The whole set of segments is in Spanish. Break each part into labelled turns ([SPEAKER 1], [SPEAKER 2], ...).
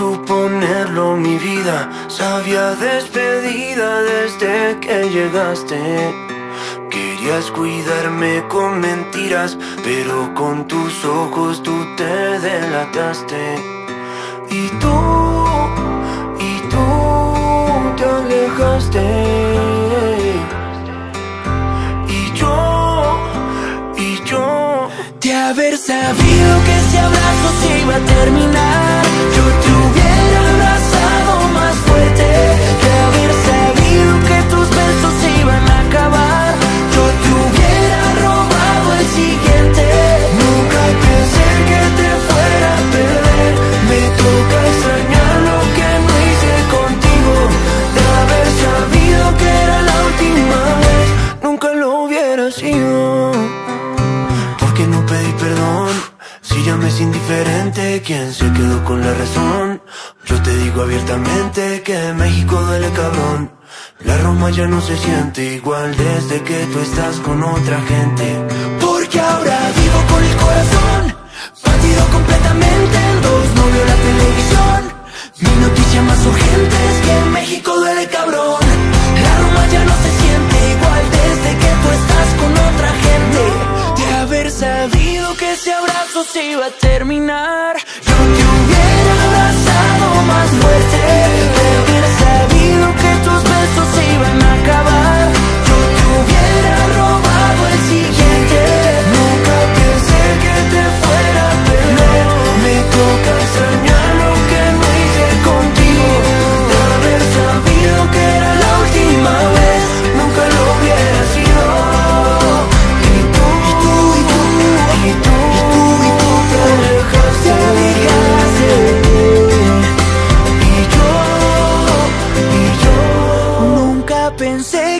[SPEAKER 1] suponerlo mi vida Sabía despedida desde que llegaste. Querías cuidarme con mentiras Pero con tus ojos tú te delataste. Y tú, y tú te alejaste. Y yo, y yo.
[SPEAKER 2] De haber sabido que ese abrazo se iba a terminar
[SPEAKER 1] indiferente ¿Quién se quedó con la razón? Yo te digo abiertamente que México duele cabrón La Roma ya no se siente igual desde que tú estás con otra gente
[SPEAKER 2] iba a terminar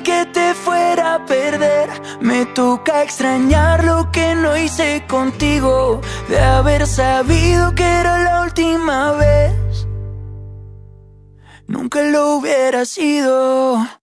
[SPEAKER 2] que te fuera a perder. Me toca extrañar lo que no hice contigo. De haber sabido que era la última vez. Nunca lo hubiera sido.